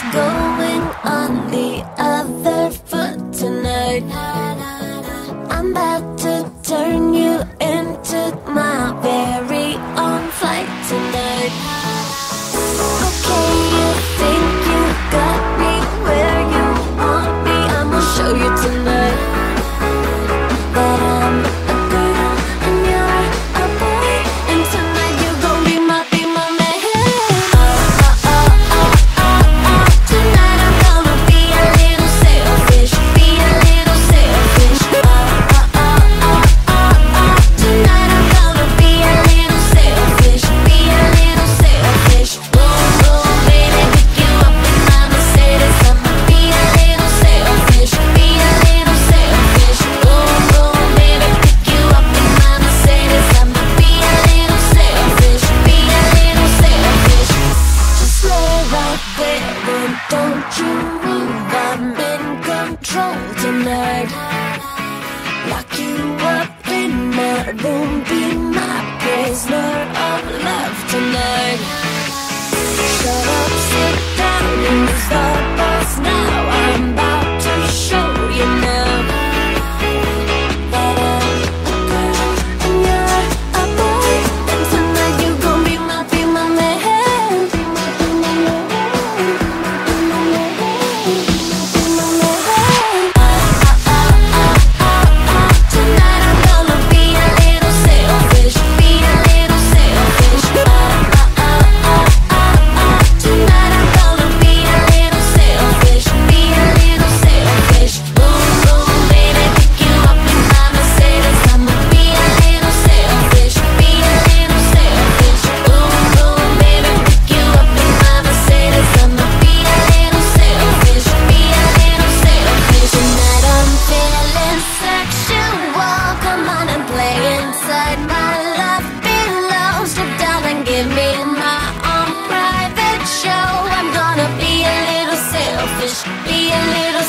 It's going on the other foot tonight? I'm back. right there And don't you move, I'm in control tonight. Lock you up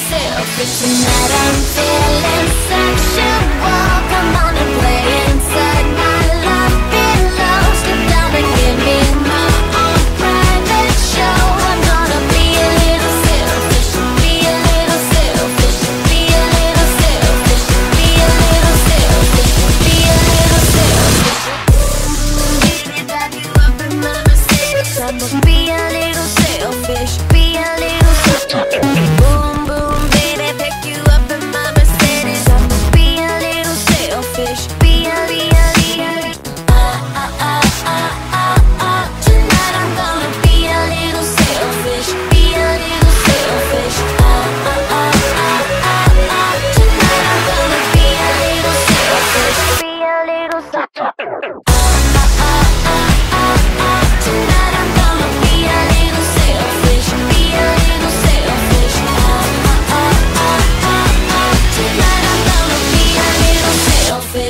myself But tonight I'm feeling sexual Come on and play inside my love pillow Step down and give me my own private show I'm gonna be a little selfish Be a little selfish Be a little selfish Be a little selfish Be a little selfish Baby, up in my mistakes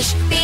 fish.